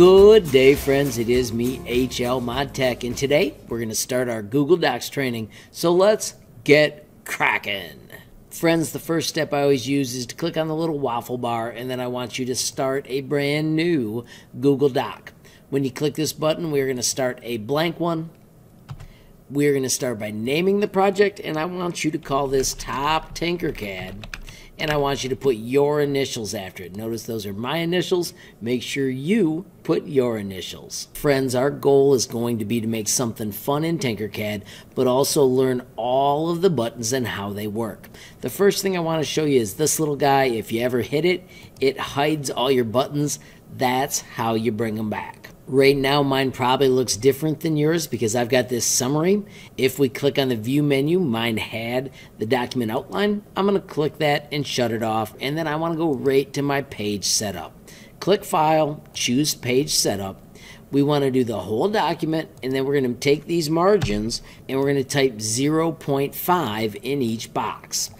Good day, friends. It is me, HL Mod Tech, and today we're going to start our Google Docs training. So let's get cracking. Friends, the first step I always use is to click on the little waffle bar, and then I want you to start a brand new Google Doc. When you click this button, we're going to start a blank one. We're going to start by naming the project, and I want you to call this Top Tinkercad and I want you to put your initials after it. Notice those are my initials. Make sure you put your initials. Friends, our goal is going to be to make something fun in Tinkercad, but also learn all of the buttons and how they work. The first thing I want to show you is this little guy. If you ever hit it, it hides all your buttons. That's how you bring them back. Right now, mine probably looks different than yours because I've got this summary. If we click on the view menu, mine had the document outline. I'm going to click that and shut it off. And then I want to go right to my page setup. Click File, choose Page Setup. We want to do the whole document and then we're going to take these margins and we're going to type 0.5 in each box.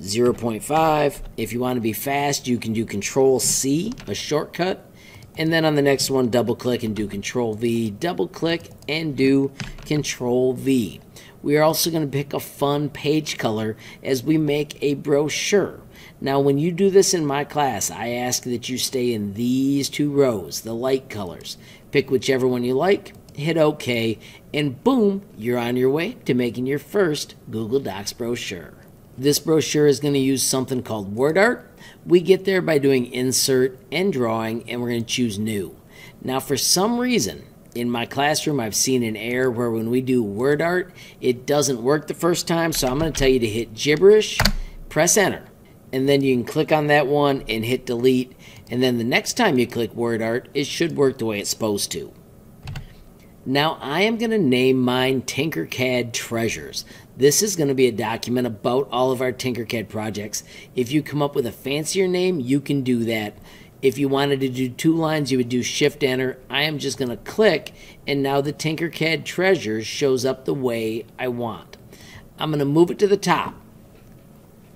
0.5. If you want to be fast, you can do Control C, a shortcut and then on the next one, double click and do Control V, double click and do Control V. We are also going to pick a fun page color as we make a brochure. Now, when you do this in my class, I ask that you stay in these two rows, the light colors. Pick whichever one you like, hit OK, and boom, you're on your way to making your first Google Docs brochure. This brochure is going to use something called WordArt. We get there by doing insert and drawing and we're going to choose new. Now for some reason in my classroom I've seen an error where when we do WordArt it doesn't work the first time so I'm going to tell you to hit gibberish, press enter and then you can click on that one and hit delete and then the next time you click WordArt it should work the way it's supposed to. Now I am going to name mine Tinkercad Treasures. This is going to be a document about all of our Tinkercad projects. If you come up with a fancier name, you can do that. If you wanted to do two lines, you would do Shift Enter. I am just going to click, and now the Tinkercad Treasures shows up the way I want. I'm going to move it to the top.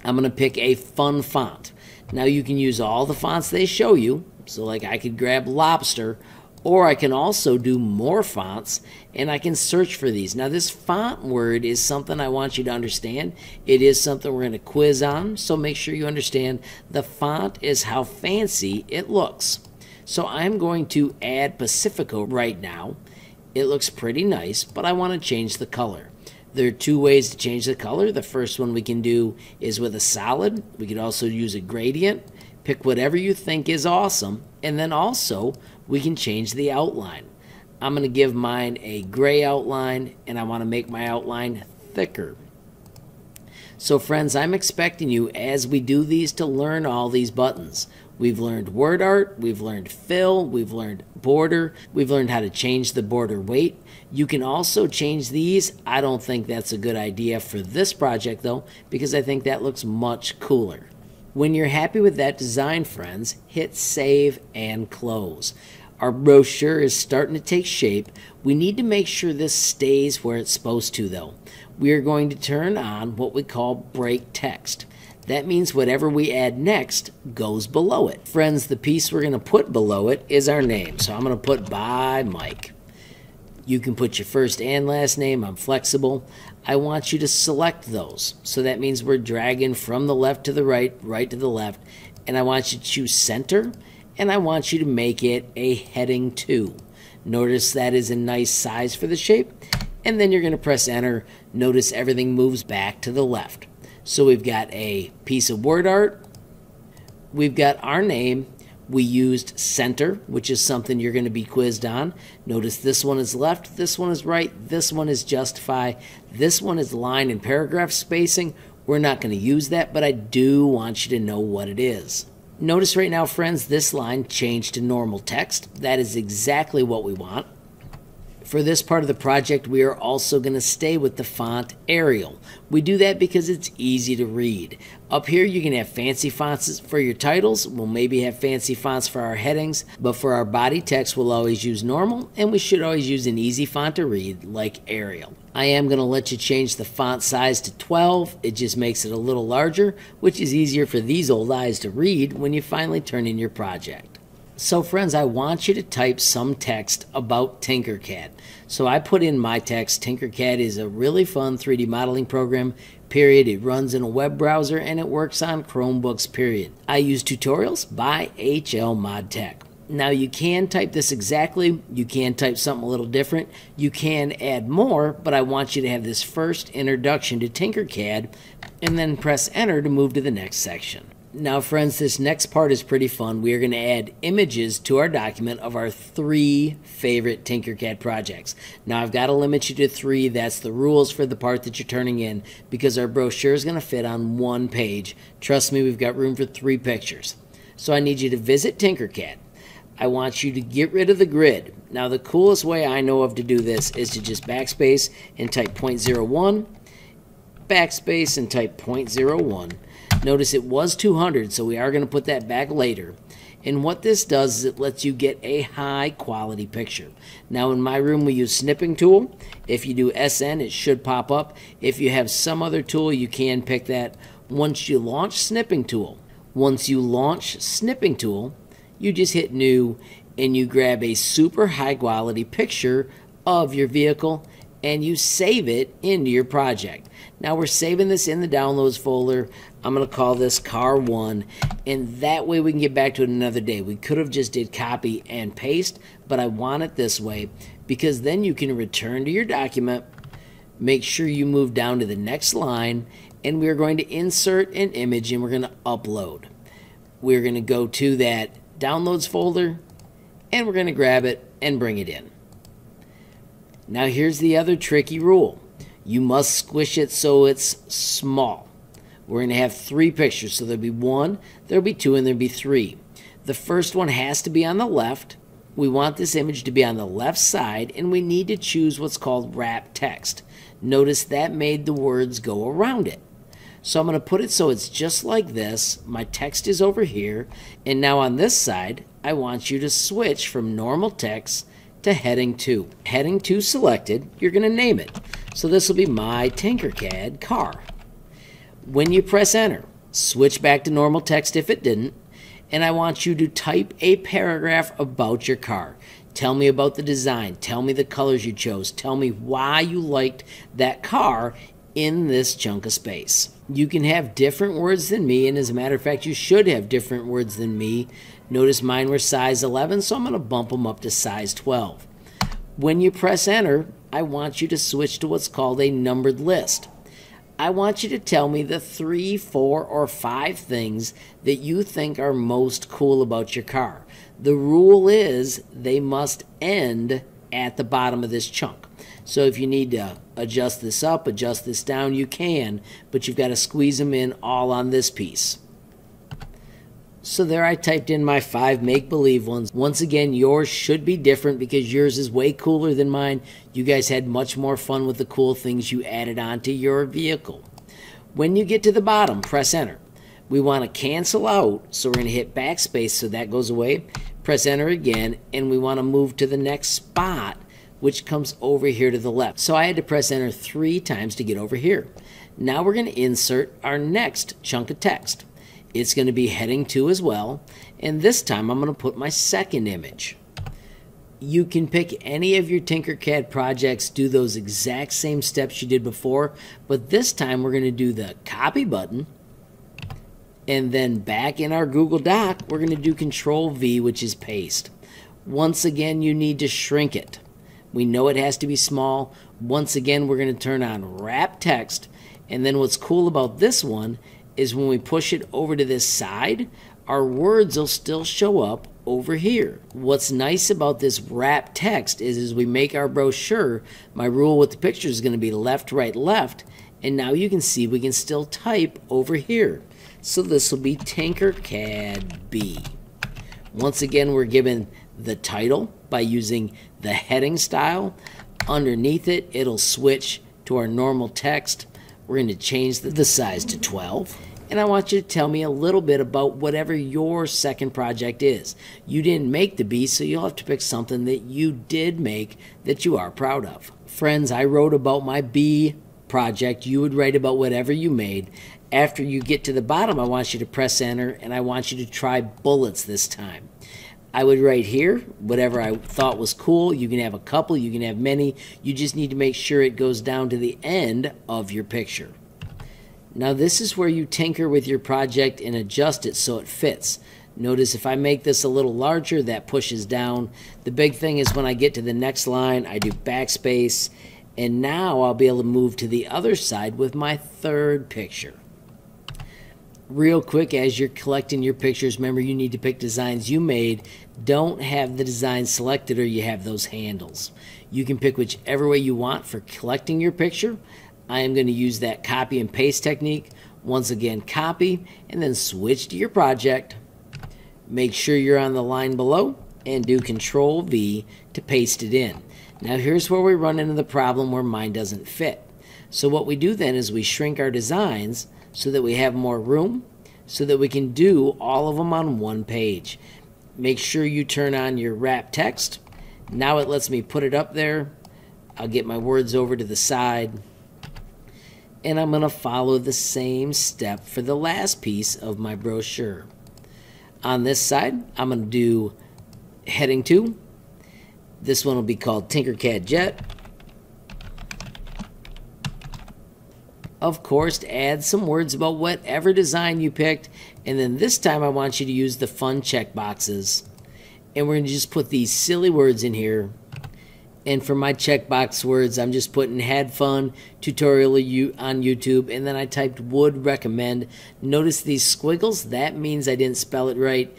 I'm going to pick a fun font. Now you can use all the fonts they show you. So like I could grab Lobster or I can also do more fonts and I can search for these. Now, this font word is something I want you to understand. It is something we're going to quiz on, so make sure you understand the font is how fancy it looks. So I'm going to add Pacifico right now. It looks pretty nice, but I want to change the color. There are two ways to change the color. The first one we can do is with a solid. We could also use a gradient. Pick whatever you think is awesome. And then also, we can change the outline. I'm going to give mine a gray outline and I want to make my outline thicker. So friends, I'm expecting you as we do these to learn all these buttons. We've learned word art, we've learned fill, we've learned border, we've learned how to change the border weight. You can also change these. I don't think that's a good idea for this project though, because I think that looks much cooler. When you're happy with that design, friends, hit save and close. Our brochure is starting to take shape. We need to make sure this stays where it's supposed to, though. We are going to turn on what we call break text. That means whatever we add next goes below it. Friends, the piece we're going to put below it is our name. So I'm going to put by Mike. You can put your first and last name. I'm flexible. I want you to select those. So that means we're dragging from the left to the right, right to the left. And I want you to choose center. And I want you to make it a heading 2. Notice that is a nice size for the shape. And then you're going to press enter. Notice everything moves back to the left. So we've got a piece of word art. We've got our name we used center, which is something you're going to be quizzed on. Notice this one is left, this one is right, this one is justify, this one is line and paragraph spacing. We're not going to use that, but I do want you to know what it is. Notice right now, friends, this line changed to normal text. That is exactly what we want. For this part of the project, we are also going to stay with the font Arial. We do that because it's easy to read. Up here, you can have fancy fonts for your titles. We'll maybe have fancy fonts for our headings, but for our body text, we'll always use normal, and we should always use an easy font to read, like Arial. I am going to let you change the font size to 12. It just makes it a little larger, which is easier for these old eyes to read when you finally turn in your project. So, friends, I want you to type some text about Tinkercad. So, I put in my text Tinkercad is a really fun 3D modeling program, period. It runs in a web browser and it works on Chromebooks, period. I use tutorials by HL ModTech. Now, you can type this exactly, you can type something a little different, you can add more, but I want you to have this first introduction to Tinkercad and then press enter to move to the next section. Now, friends, this next part is pretty fun. We are going to add images to our document of our three favorite Tinkercad projects. Now, I've got to limit you to three. That's the rules for the part that you're turning in because our brochure is going to fit on one page. Trust me, we've got room for three pictures. So I need you to visit Tinkercad. I want you to get rid of the grid. Now, the coolest way I know of to do this is to just backspace and type 0.01, backspace and type 0.01 Notice it was 200, so we are going to put that back later. And what this does is it lets you get a high quality picture. Now in my room we use snipping tool. If you do SN it should pop up. If you have some other tool you can pick that once you launch snipping tool. Once you launch snipping tool you just hit new and you grab a super high quality picture of your vehicle and you save it into your project. Now we're saving this in the downloads folder. I'm going to call this car 1 and that way we can get back to it another day. We could have just did copy and paste, but I want it this way because then you can return to your document, make sure you move down to the next line and we're going to insert an image and we're going to upload. We're going to go to that downloads folder and we're going to grab it and bring it in. Now here's the other tricky rule. You must squish it so it's small. We're going to have three pictures. So there'll be one, there'll be two, and there'll be three. The first one has to be on the left. We want this image to be on the left side, and we need to choose what's called wrap text. Notice that made the words go around it. So I'm going to put it so it's just like this. My text is over here. And now on this side, I want you to switch from normal text to heading 2. Heading 2 selected, you're going to name it. So this will be my Tinkercad car. When you press enter, switch back to normal text if it didn't, and I want you to type a paragraph about your car. Tell me about the design, tell me the colors you chose, tell me why you liked that car in this chunk of space. You can have different words than me, and as a matter of fact, you should have different words than me Notice mine were size 11, so I'm going to bump them up to size 12. When you press enter, I want you to switch to what's called a numbered list. I want you to tell me the three, four, or five things that you think are most cool about your car. The rule is they must end at the bottom of this chunk. So if you need to adjust this up, adjust this down, you can, but you've got to squeeze them in all on this piece. So there I typed in my five make-believe ones. Once again, yours should be different because yours is way cooler than mine. You guys had much more fun with the cool things you added onto your vehicle. When you get to the bottom, press enter. We want to cancel out, so we're going to hit backspace so that goes away. Press enter again, and we want to move to the next spot, which comes over here to the left. So I had to press enter three times to get over here. Now we're going to insert our next chunk of text. It's going to be heading to as well. And this time I'm going to put my second image. You can pick any of your Tinkercad projects, do those exact same steps you did before, but this time we're going to do the copy button. And then back in our Google Doc, we're going to do Control V, which is paste. Once again, you need to shrink it. We know it has to be small. Once again, we're going to turn on wrap text. And then what's cool about this one is when we push it over to this side, our words will still show up over here. What's nice about this wrap text is as we make our brochure, my rule with the picture is going to be left, right, left, and now you can see we can still type over here. So this will be Tinkercad B. Once again, we're given the title by using the heading style. Underneath it, it'll switch to our normal text we're going to change the size to 12. And I want you to tell me a little bit about whatever your second project is. You didn't make the B, so you'll have to pick something that you did make that you are proud of. Friends, I wrote about my B project. You would write about whatever you made. After you get to the bottom, I want you to press enter and I want you to try bullets this time. I would write here whatever I thought was cool. You can have a couple, you can have many. You just need to make sure it goes down to the end of your picture. Now this is where you tinker with your project and adjust it so it fits. Notice if I make this a little larger, that pushes down. The big thing is when I get to the next line, I do backspace, and now I'll be able to move to the other side with my third picture real quick as you're collecting your pictures remember you need to pick designs you made don't have the design selected or you have those handles. You can pick whichever way you want for collecting your picture. I am going to use that copy and paste technique. Once again copy and then switch to your project. Make sure you're on the line below and do control V to paste it in. Now here's where we run into the problem where mine doesn't fit. So what we do then is we shrink our designs so that we have more room, so that we can do all of them on one page. Make sure you turn on your wrap text. Now it lets me put it up there. I'll get my words over to the side. And I'm going to follow the same step for the last piece of my brochure. On this side, I'm going to do heading 2. This one will be called Tinkercad Jet. of course, add some words about whatever design you picked. And then this time I want you to use the fun check boxes. And we're going to just put these silly words in here. And for my checkbox words, I'm just putting had fun tutorial on YouTube. And then I typed would recommend. Notice these squiggles. That means I didn't spell it right.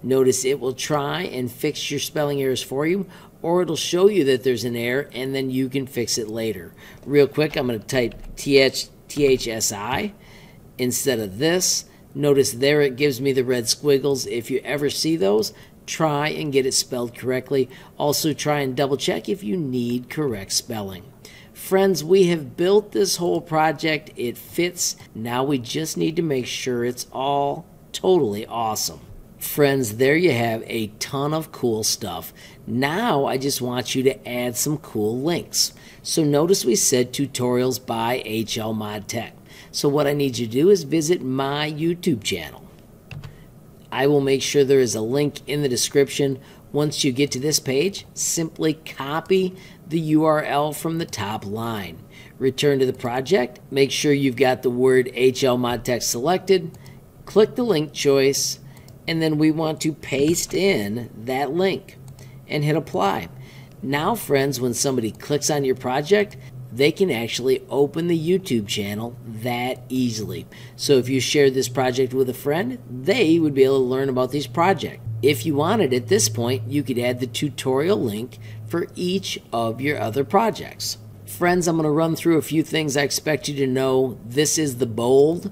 Notice it will try and fix your spelling errors for you or it'll show you that there's an error and then you can fix it later. Real quick, I'm going to type TH THSI instead of this. Notice there it gives me the red squiggles. If you ever see those, try and get it spelled correctly. Also, try and double check if you need correct spelling. Friends, we have built this whole project. It fits. Now we just need to make sure it's all totally awesome. Friends, there you have a ton of cool stuff. Now I just want you to add some cool links. So notice we said tutorials by HL Mod Tech. So what I need you to do is visit my YouTube channel. I will make sure there is a link in the description. Once you get to this page, simply copy the URL from the top line. Return to the project, make sure you've got the word HL Mod Tech selected, click the link choice, and then we want to paste in that link and hit apply. Now, friends, when somebody clicks on your project, they can actually open the YouTube channel that easily. So if you shared this project with a friend, they would be able to learn about these projects. If you wanted at this point, you could add the tutorial link for each of your other projects. Friends, I'm going to run through a few things I expect you to know. This is the bold.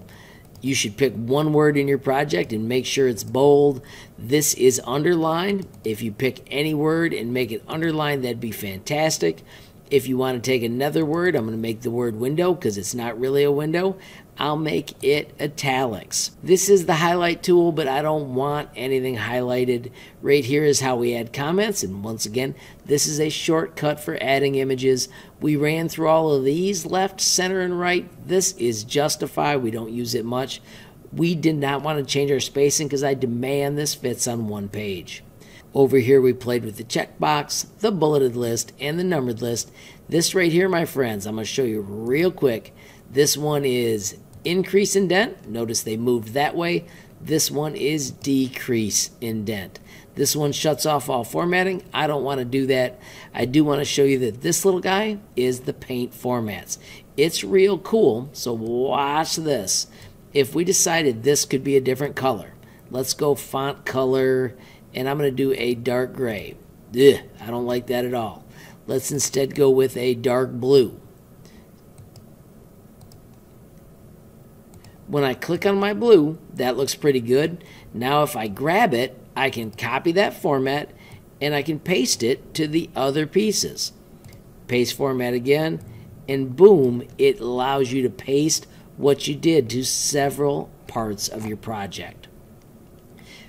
You should pick one word in your project and make sure it's bold. This is underlined. If you pick any word and make it underlined, that'd be fantastic. If you want to take another word, I'm going to make the word window because it's not really a window. I'll make it italics. This is the highlight tool, but I don't want anything highlighted. Right here is how we add comments, and once again, this is a shortcut for adding images. We ran through all of these, left, center, and right. This is Justify. We don't use it much. We did not want to change our spacing because I demand this fits on one page. Over here, we played with the checkbox, the bulleted list, and the numbered list. This right here, my friends, I'm going to show you real quick. This one is increase indent. Notice they moved that way. This one is decrease indent. This one shuts off all formatting. I don't want to do that. I do want to show you that this little guy is the paint formats. It's real cool, so watch this. If we decided this could be a different color, let's go font color and I'm going to do a dark gray. Ugh, I don't like that at all. Let's instead go with a dark blue. When I click on my blue, that looks pretty good. Now if I grab it, I can copy that format and I can paste it to the other pieces. Paste format again, and boom, it allows you to paste what you did to several parts of your project.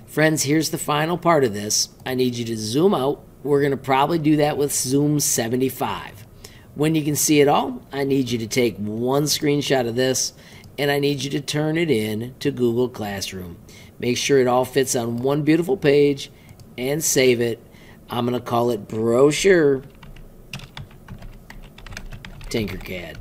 Friends, here's the final part of this. I need you to zoom out. We're going to probably do that with Zoom 75. When you can see it all, I need you to take one screenshot of this and I need you to turn it in to Google Classroom. Make sure it all fits on one beautiful page and save it. I'm going to call it brochure Tinkercad.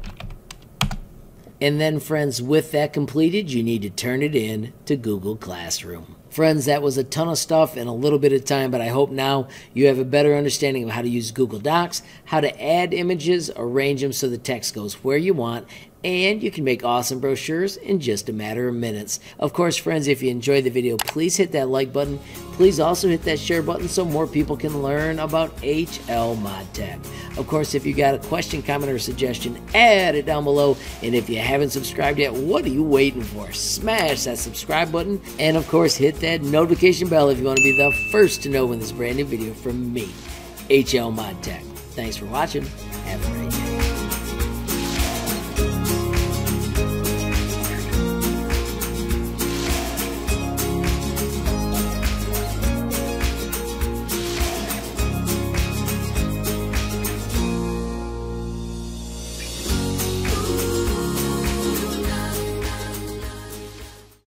And then, friends, with that completed, you need to turn it in to Google Classroom. Friends, that was a ton of stuff in a little bit of time, but I hope now you have a better understanding of how to use Google Docs, how to add images, arrange them so the text goes where you want, and you can make awesome brochures in just a matter of minutes. Of course, friends, if you enjoyed the video, please hit that like button. Please also hit that share button so more people can learn about HL ModTech. Of course, if you got a question, comment, or suggestion, add it down below. And if you haven't subscribed yet, what are you waiting for? Smash that subscribe button. And of course, hit that notification bell if you want to be the first to know when there's a brand new video from me, HL ModTech. Thanks for watching. Have a